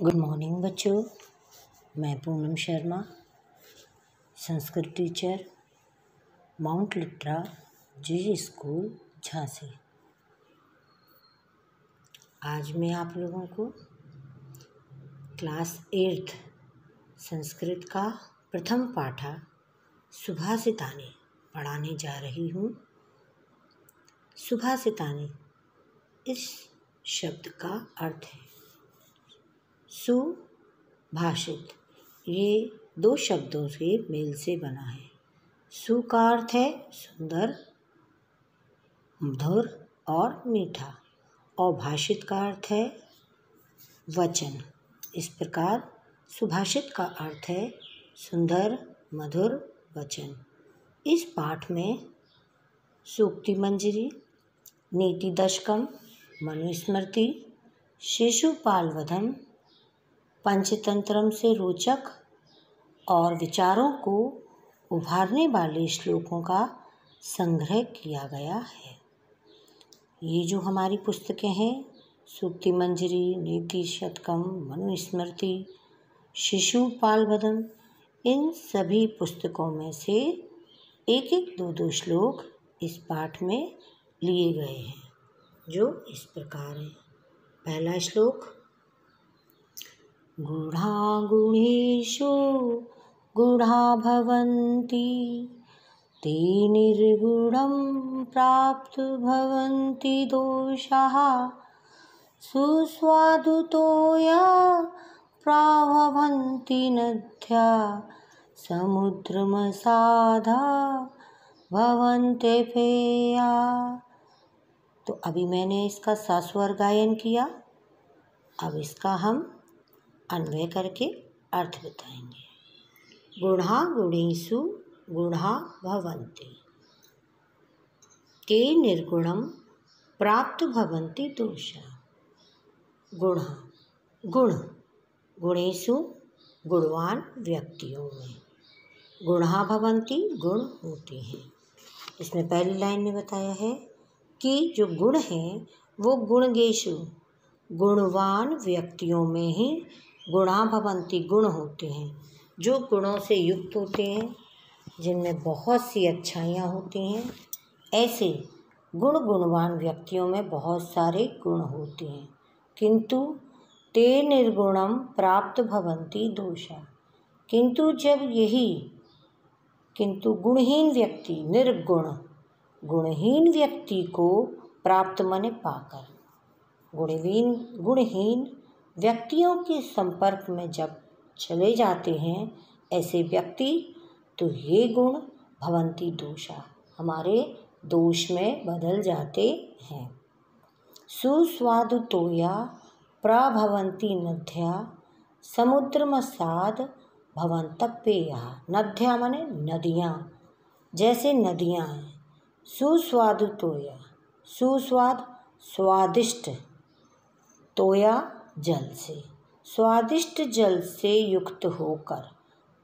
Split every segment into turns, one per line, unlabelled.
Good morning बच्चों। मैं Poonam Sharma, Sanskrit teacher Mount Litera Zee school Jhansi. आज मैं आप लोगों को क्लास एट्थ संस्कृत का प्रथम पाठा सुभाषितानी पढ़ाने जा रही हूँ। सुभाषितानी इस शब्द का अर्थ है सुभाषित। ये दो शब्दों से मेल से बना है। सु का अर्थ है सुंदर मधुर और मीठा। और भाषित का अर्थ है वचन। इस प्रकार सुभाषित का अर्थ है सुंदर, मधुर वचन। इस पाठ में सूक्ति मंजरी, नीति दशकम, मनुस्मृति शिशुपाल वधन पंचतंत्रम से रोचक और विचारों को उभारने वाले श्लोकों का संग्रह किया गया है। ये जो हमारी पुस्तकें हैं, सूक्ति मंजरी, नीति शतकम, मनुस्मृति शिशुपाल वदन इन सभी पुस्तकों में से एक एक दो दो श्लोक इस पाठ में लिए गए हैं, जो इस प्रकार है। पहला श्लोक गुणागुणेषु गुणा भवन्ति ते निर्गुणं प्राप्तु भवन्ति दोषाः। सुस्वादुतोया प्राभवन्ति नद्या। समुद्रमसाधा भवन्ते पेया तो अभी मैंने इसका सास्वर गायन किया। अब इसका हम अन्वय करके अर्थ बताएँगे। गुणा गुणेशु गुणा भवंती के निर्गुणम प्राप्त भवन्ति दोष। गुण गुण गुणेशु गुणवान व्यक्तियों में। गुणा भवंती गुण होते हैं। इसमें पहली लाइन में बताया है कि जो गुण हैं, वो गुणगेशु गुणवान व्यक्तियों में ही गुणा भवंती गुण होते हैं। जो गुणों से युक्त होते हैं, जिनमें बहुत सी अच्छाइयाँ होती हैं, ऐसे गुण गुणवान व्यक्तियों में बहुत सारे गुण होते हैं। किंतु ते निर्गुणम प्राप्त भवंती दोषा। किंतु जब यही, किंतु गुणहीन व्यक्ति निर्गुण, गुणहीन व्यक्ति को प्राप्त मने पाकर। गुणहीन गुणहीन व्यक्तियों के संपर्क में जब चले जाते हैं ऐसे व्यक्ति तो ये गुण भवंती दोषा, हमारे दोष में बदल जाते हैं। सुस्वादु तोया प्रभवंती नद्या समुद्र मसाद भवंत पेया नद्या मने नदियाँ, जैसे नदियाँ हैं। सुस्वादु तोया सुस्वाद स्वादिष्ट। तोया जल से। स्वादिष्ट जल से युक्त होकर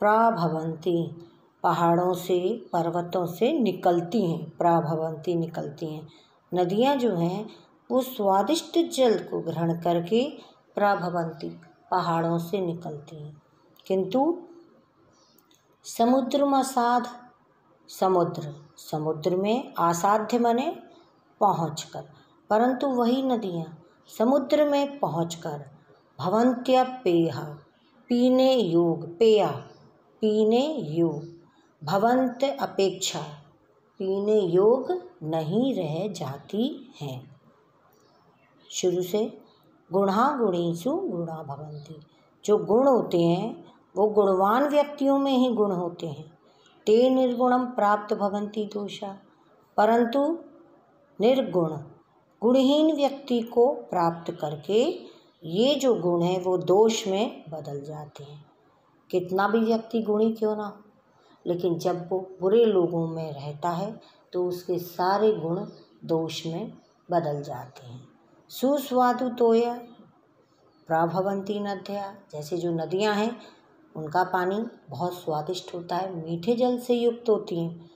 प्राभवंती पहाड़ों से, पर्वतों से निकलती हैं, प्राभवंती निकलती हैं। नदियाँ जो हैं, वो स्वादिष्ट जल को ग्रहण करके प्राभवंती पहाड़ों से निकलती हैं। किंतु समुद्र मसाध समुद्र समुद्र में असाध्य मने पहुँच कर परंतु वही नदियाँ समुद्र में पहुंचकर भवंत्य पेय पीने योग, पेया, पीने योग, भवंत अपेक्षा, पीने योग नहीं रह जाती हैं। शुरू से गुणा गुणेशु गुणा भवंती। जो गुण होते हैं, वो गुणवान व्यक्तियों में ही गुण होते हैं। ते निर्गुणम प्राप्त भवंती दोषा। परंतु निर्गुण गुणहीन व्यक्ति को प्राप्त करके ये जो गुण है, वो दोष में बदल जाते हैं। कितना भी व्यक्ति गुणी क्यों ना हो, लेकिन जब वो बुरे लोगों में रहता है तो उसके सारे गुण दोष में बदल जाते हैं। सुस्वादु तोया, प्राभवंती नद्या, जैसे जो नदियाँ हैं, उनका पानी बहुत स्वादिष्ट होता है, मीठे जल से युक्त होती हैं।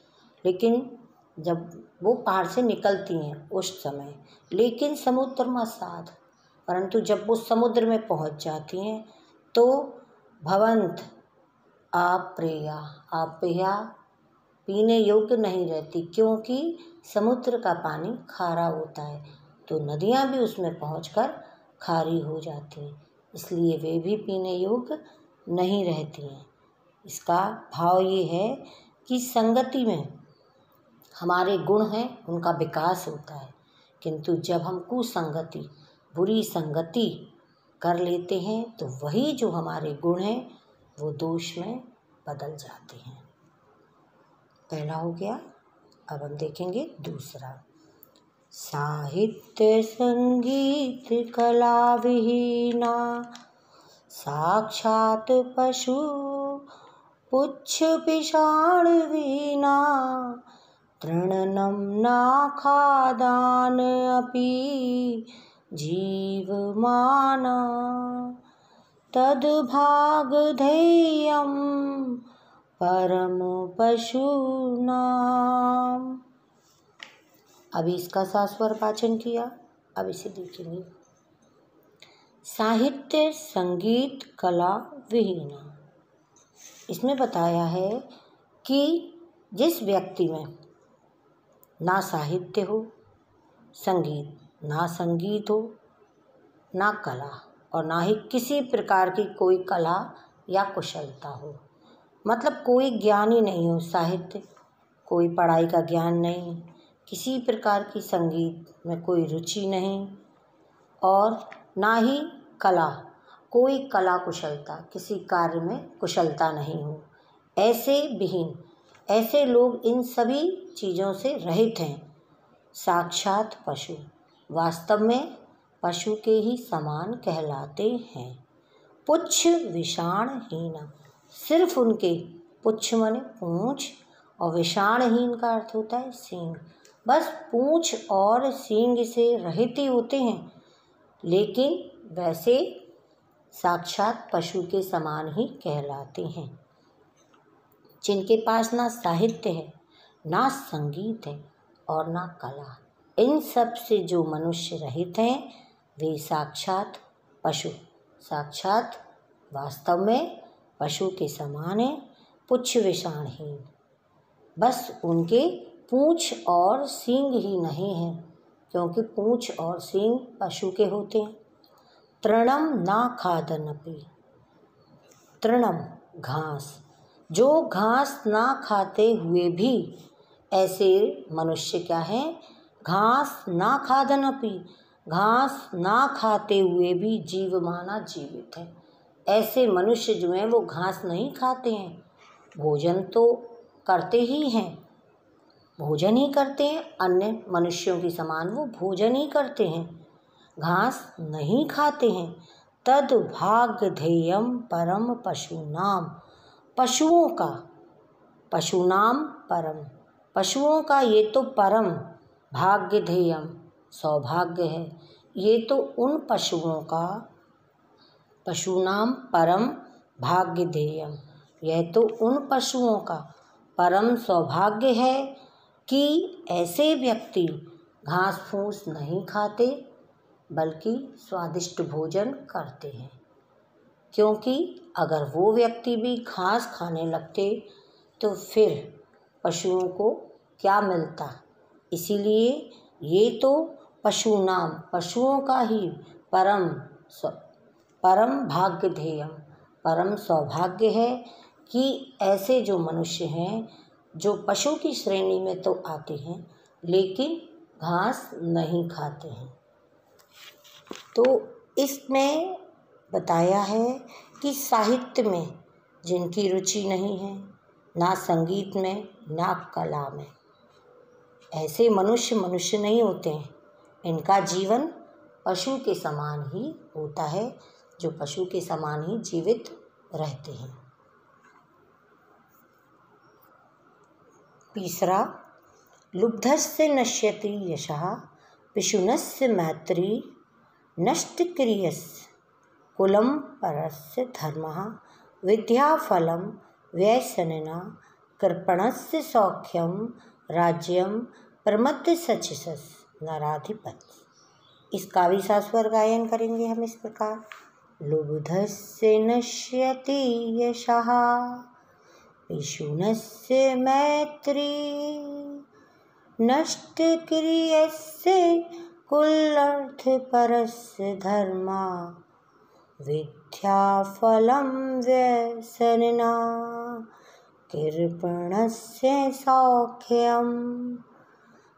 लेकिन जब वो पहाड़ से निकलती हैं उस समय। लेकिन समुद्र मसाद परंतु जब वो समुद्र में पहुँच जाती हैं तो भवंत आप्रेया आपेया पीने योग्य नहीं रहती क्योंकि समुद्र का पानी खारा होता है तो नदियाँ भी उसमें पहुंचकर खारी हो जाती हैं, इसलिए वे भी पीने योग्य नहीं रहती हैं। इसका भाव ये है कि संगति में हमारे गुण हैं, उनका विकास होता है। किंतु जब हम कुसंगति, बुरी संगति कर लेते हैं तो वही जो हमारे गुण हैं, वो दोष में बदल जाते हैं। पहला हो गया, अब हम देखेंगे दूसरा। साहित्य संगीत कला विहीना, साक्षात पशु, पुच्छ पिषाण वीना तृणनं नाखादान अपि जीवमाना। तद्भागधेयं परमपशूनाम् अभी इसका सास्वर पाचन किया, अब इसे देखेंगे। साहित्य, संगीत, कला, विहीना। इसमें बताया है कि जिस व्यक्ति में ना साहित्य हो, संगीत, ना संगीत हो, ना कला और ना ही किसी प्रकार की कोई कला या कुशलता हो। मतलब कोई ज्ञान ही नहीं हो साहित्य, कोई पढ़ाई का ज्ञान नहीं, किसी प्रकार की संगीत में कोई रुचि नहीं और ना ही कला, कोई कला कुशलता, किसी कार्य में कुशलता नहीं हो। ऐसे विहीन ऐसे लोग इन सभी चीज़ों से रहित हैं। साक्षात पशु, वास्तव में पशु के ही समान कहलाते हैं। पुच्छ विषाणहीन, सिर्फ़ उनके पुच्छ मन पूँछ, और विषाणहीन का अर्थ होता है सींग। बस पूँछ और सींग से रहित ही होते हैं, लेकिन वैसे साक्षात पशु के समान ही कहलाते हैं। जिनके पास ना साहित्य है, ना संगीत है और ना कला। इन सबसे जो मनुष्य रहित हैं, वे साक्षात पशु। साक्षात वास्तव में पशु के समान है, पुच्छ विषाणहीन। बस उनके पूँछ और सींग ही नहीं है, क्योंकि पूँछ और सींग पशु के होते हैं। तृणम ना खादनपि। तृणम घास। जो घास ना खाते हुए भी, ऐसे मनुष्य क्या हैं? घास ना खादनपि घास ना खाते हुए भी जीव माना जीवित है। ऐसे मनुष्य जो हैं, वो घास नहीं खाते हैं। भोजन तो करते ही हैं। भोजन ही करते हैं, अन्य मनुष्यों के समान वो भोजन ही करते हैं। घास नहीं खाते हैं तद भाग्यधेयम परम पशुनाम पशुओं का। पशुनाम परम। पशुओं का ये तो परम भाग्यधेयम, सौभाग्य है। ये तो उन पशुओं का, पशुनाम परम भाग्यधेयम। यह तो उन पशुओं का परम सौभाग्य है कि ऐसे व्यक्ति घास फूस नहीं खाते, बल्कि स्वादिष्ट भोजन करते हैं। क्योंकि अगर वो व्यक्ति भी घास खाने लगते तो फिर पशुओं को क्या मिलता? इसीलिए ये तो पशु नाम, पशुओं का ही परम परम भाग्य ध्येय परम सौभाग्य है कि ऐसे जो मनुष्य हैं, जो पशु की श्रेणी में तो आते हैं, लेकिन घास नहीं खाते हैं। तो इसमें बताया है कि साहित्य में जिनकी रुचि नहीं है, ना संगीत में, ना कला में। ऐसे मनुष्य मनुष्य नहीं होते हैं। इनका जीवन पशु के समान ही होता है, जो पशु के समान ही जीवित रहते हैं। तीसरा, लुब्धस्य नश्यति यशः, पिशुनस्य मैत्री नष्टक्रियस्य कुलं परस्य धर्मः, विद्याफलं व्यसनिना कृपणस्य सौख्यं, राज्यं प्रमथ्यसचिसस् नराधिपति इसका भी सास्वर गायन करेंगे हम इस प्रकार। लुब्धस्य नश्यति यशः पिशुनस्य मैत्री नष्ट नष्टक्रियस्य कुलर्थपरस्य धर्मा। विद्याफलं व्यसनिना। कृपणस्य सौख्यम्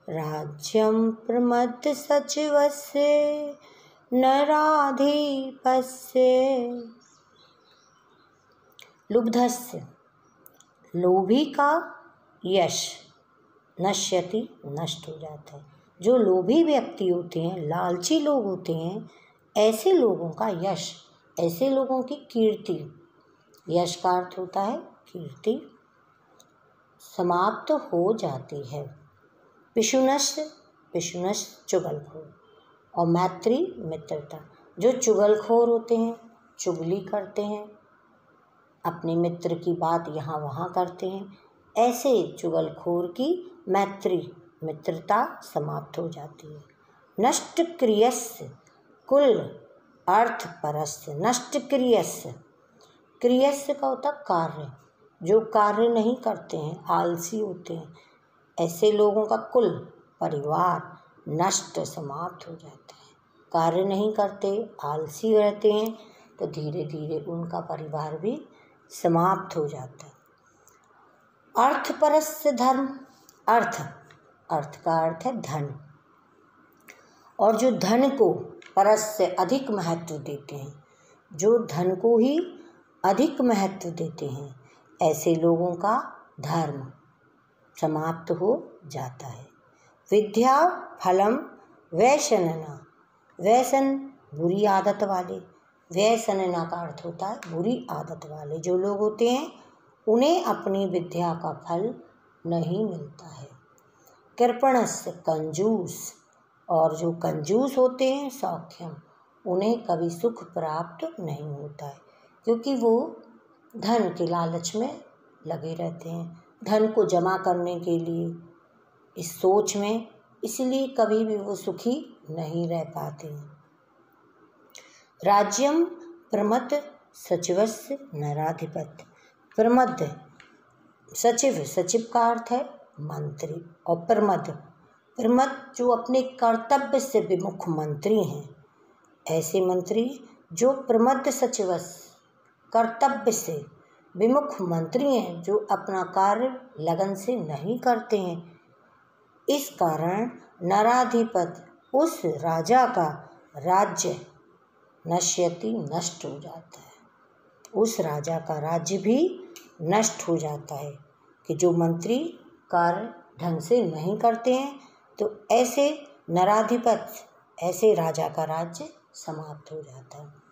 राज्यं प्रमथसचिवस्य नराधिपस्य। लुब्धस्य। लोभी का यश नश्यति, नष्ट हो जाता है। जो लोभी व्यक्ति होते हैं, लालची लोग होते हैं, ऐसे लोगों का यश ऐसे लोगों की कीर्ति। यश का अर्थ होता है, कीर्ति समाप्त हो जाती है। पिशुनश पिशुनश चुगलखोर और मैत्री मित्रता। जो चुगलखोर होते हैं, चुगली करते हैं, अपने मित्र की बात यहाँ वहाँ करते हैं, ऐसे चुगलखोर की मैत्री, मित्रता समाप्त हो जाती है। नष्ट क्रियस्य कुल अर्थ परस्य नष्ट क्रियस्य क्रियस्य का होता कार्य। जो कार्य नहीं करते हैं, आलसी होते हैं, ऐसे लोगों का कुल परिवार नष्ट समाप्त हो जाता है। कार्य नहीं करते, आलसी रहते हैं तो धीरे धीरे उनका परिवार भी समाप्त हो जाता है। अर्थ परस्य धर्म, अर्थ। अर्थ का अर्थ है धन। और जो धन को परस से अधिक महत्व देते हैं, जो धन को ही अधिक महत्व देते हैं। ऐसे लोगों का धर्म समाप्त हो जाता है। विद्या फलम वैशनना। वैसन बुरी आदत वाले। वैसनना का अर्थ होता है बुरी आदत वाले। जो लोग होते हैं, उन्हें अपनी विद्या का फल नहीं मिलता है। कृपणस कंजूस। और जो कंजूस होते हैं, सौख्यम, उन्हें कभी सुख प्राप्त नहीं होता है, क्योंकि वो धन के लालच में लगे रहते हैं। धन को जमा करने के लिए, इस सोच में, इसलिए कभी भी वो सुखी नहीं रह पाते हैं। राज्यम प्रमद सचिवस्य नराधिपत। प्रमद सचिव सचिव का अर्थ है मंत्री, और प्रमद प्रमद जो अपने कर्तव्य से विमुख मंत्री हैं। ऐसे मंत्री जो प्रमद सचिव कर्तव्य से विमुख मंत्री हैं, जो अपना कार्य लगन से नहीं करते हैं। इस कारण नराधिपत उस राजा का राज्य नश्यति नष्ट हो जाता है। उस राजा का राज्य भी नष्ट हो जाता है कि जो मंत्री कार्य ढंग से नहीं करते हैं तो ऐसे नराधिपत, ऐसे राजा का राज्य समाप्त हो जाता। है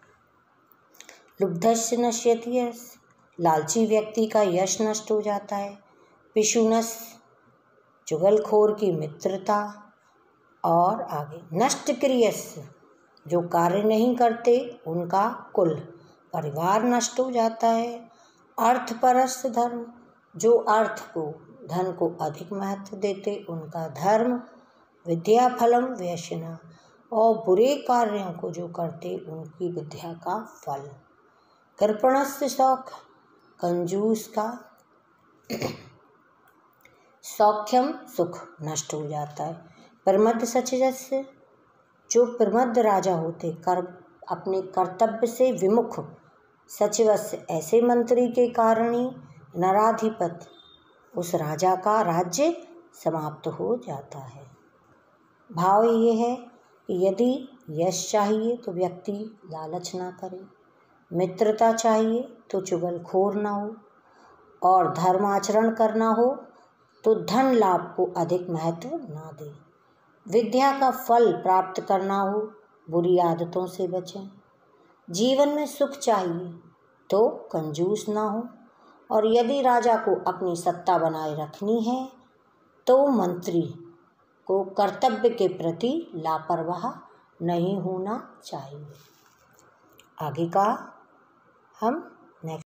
लुब्धस्य नश्यति यश लालची व्यक्ति का यश नष्ट हो जाता है। पिशुनस चुगलखोर की मित्रता और आगे। नष्ट क्रियस जो कार्य नहीं करते, उनका कुल परिवार नष्ट हो जाता है। अर्थपरस्त धर्म, जो अर्थ को धन को अधिक महत्व देते, उनका धर्म, विद्या फलम व्यसना, और बुरे कार्यों को जो करते, उनकी विद्या का फल। कृपणस्य शौक, कंजूस का सौख्यम सुख नष्ट हो जाता है। प्रमद सचजस्य जो प्रमद राजा होते कर अपने कर्तव्य से विमुख। सचिवस्य ऐसे मंत्री के कारण ही नराधिपत उस राजा का राज्य समाप्त हो जाता है। भाव ये है कि यदि यश चाहिए तो व्यक्ति लालच ना करे, मित्रता चाहिए तो चुगलखोर ना हो, और धर्माचरण करना हो तो धन लाभ को अधिक महत्व ना दे। विद्या का फल प्राप्त करना हो, बुरी आदतों से बचें। जीवन में सुख चाहिए तो कंजूस ना हो और यदि राजा को अपनी सत्ता बनाए रखनी है तो मंत्री को कर्तव्य के प्रति लापरवाह नहीं होना चाहिए। आगे का हम